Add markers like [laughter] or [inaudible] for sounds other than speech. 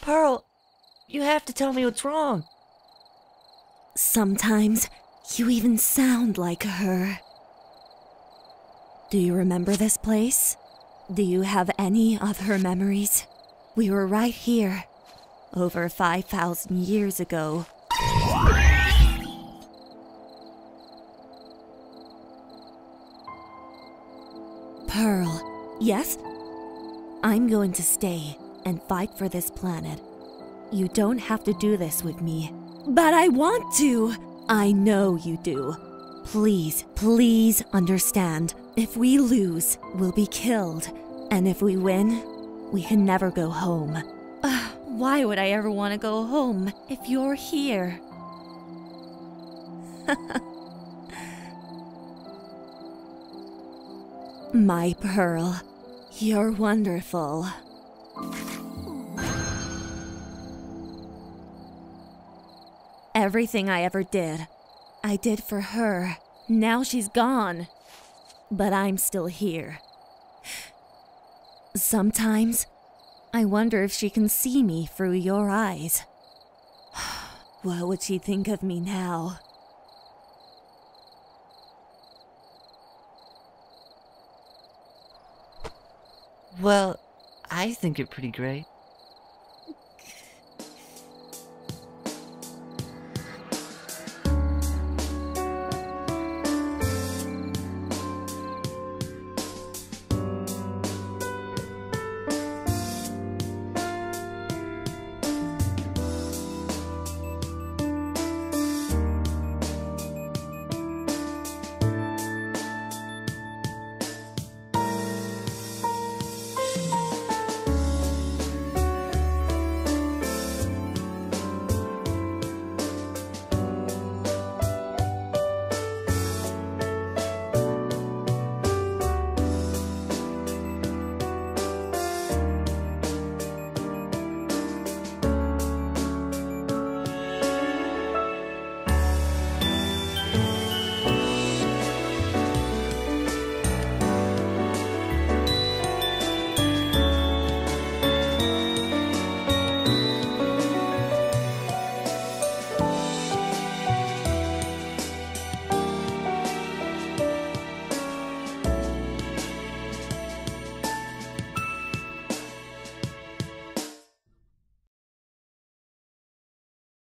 Pearl, you have to tell me what's wrong. Sometimes you even sound like her. Do you remember this place? Do you have any of her memories? We were right here, over 5,000 years ago. Pearl, yes? I'm going to stay and fight for this planet. You don't have to do this with me. But I want to! I know you do. Please, please understand. If we lose, we'll be killed. And if we win, we can never go home. Why would I ever want to go home if you're here? [laughs] My Pearl, you're wonderful. Everything I ever did, I did for her. Now she's gone. But I'm still here. Sometimes, I wonder if she can see me through your eyes. [sighs] What would she think of me now? Well, I think you're pretty great.